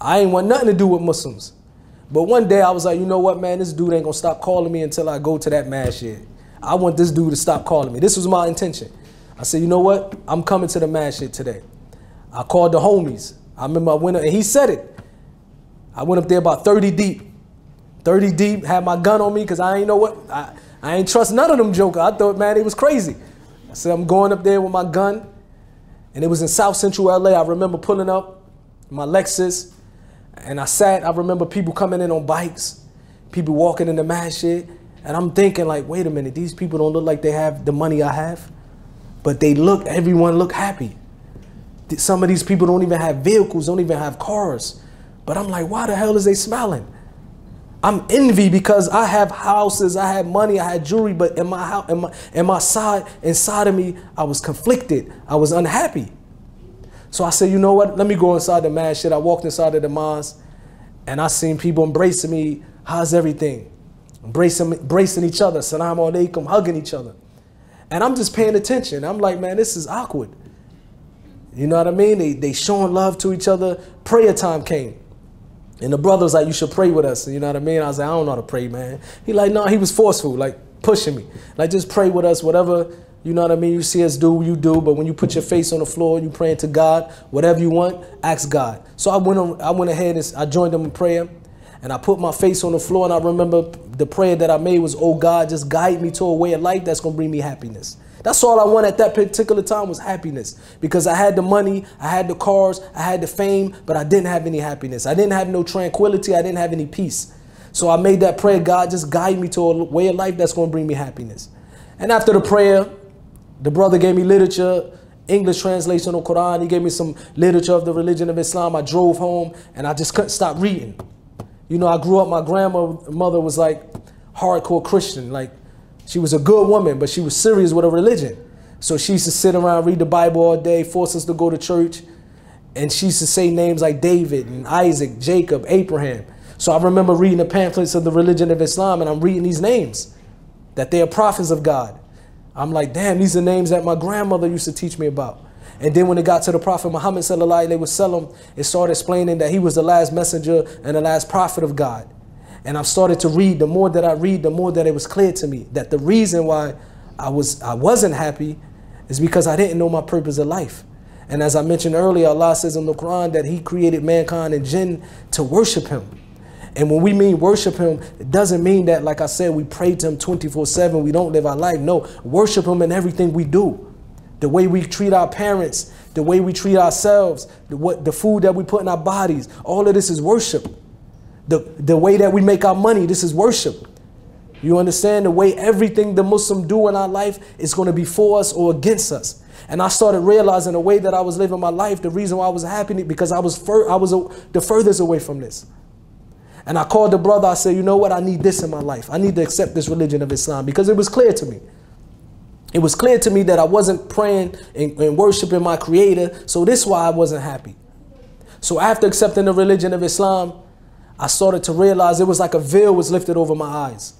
I ain't want nothing to do with Muslims. But one day I was like, you know what, man, this dude ain't gonna stop calling me until I go to that masjid. I want this dude to stop calling me. This was my intention. I said, you know what? I'm coming to the masjid today. I called the homies. I remember I went up, and he said it. I went up there about 30 deep. 30 deep, had my gun on me because I ain't know what, I, I ain't trust none of them joker. I thought, man, he was crazy. Said, I'm going up there with my gun. And it was in South Central LA. I remember pulling up my Lexus and I sat, I remember people coming in on bikes, people walking in the masjid. And I'm thinking like, wait a minute, these people don't look like they have the money I have. But they look, everyone look happy. Some of these people don't even have vehicles, don't even have cars. But I'm like, why the hell is they smiling? I'm envy because I have houses, I have money, I had jewelry, but in my house, in my, in my side, inside of me, I was conflicted. I was unhappy. So I said, you know what? Let me go inside the masjid. I walked inside of the mosque, and I seen people embracing me. How's everything? Embracing, embracing each other. Salam alaikum, hugging each other. And I'm just paying attention. I'm like, man, this is awkward. You know what I mean? They, they showing love to each other. Prayer time came. And the brother was like, you should pray with us. You know what I mean? I was like, I don't know how to pray, man. He like, no, he was forceful, like pushing me. Like, just pray with us, whatever, you know what I mean? You see us do, you do. But when you put your face on the floor, you praying to God, whatever you want, ask God. So I went on, I went ahead and I joined them in prayer. And I put my face on the floor and I remember the prayer that I made was, oh God, just guide me to a way of life that's going to bring me happiness. That's all I want at that particular time was happiness because I had the money, I had the cars, I had the fame, but I didn't have any happiness. I didn't have no tranquility, I didn't have any peace. So I made that prayer, God, just guide me to a way of life that's going to bring me happiness. And after the prayer, the brother gave me literature, English translation of Quran. He gave me some literature of the religion of Islam. I drove home and I just couldn't stop reading. You know, I grew up, my grandmother was like hardcore Christian. Like she was a good woman, but she was serious with her religion. So she used to sit around, read the Bible all day, force us to go to church. And she used to say names like David and Isaac, Jacob, Abraham. So I remember reading the pamphlets of the religion of Islam and I'm reading these names that they are prophets of God. I'm like, damn, these are names that my grandmother used to teach me about. And then when it got to the Prophet Muhammad sallallahu alaihi wasallam, it started explaining that he was the last messenger and the last prophet of God. And I've started to read. The more that I read, the more that it was clear to me that the reason why I was I wasn't happy is because I didn't know my purpose of life. And as I mentioned earlier, Allah says in the Quran that He created mankind and jinn to worship Him. And when we mean worship Him, it doesn't mean that, like I said, we pray to Him 24 7, we don't live our life. No, worship Him in everything we do. The way we treat our parents, the way we treat ourselves, the, what, the food that we put in our bodies, all of this is worship. The, the way that we make our money, this is worship. You understand the way everything the Muslim do in our life is going to be for us or against us. And I started realizing the way that I was living my life, the reason why I was happy because I was fur- I was a, the furthest away from this. And I called the brother. I said, you know what? I need this in my life. I need to accept this religion of Islam because it was clear to me. It was clear to me that I wasn't praying and, and worshiping my Creator. So this is why I wasn't happy. So after accepting the religion of Islam, I started to realize it was like a veil was lifted over my eyes.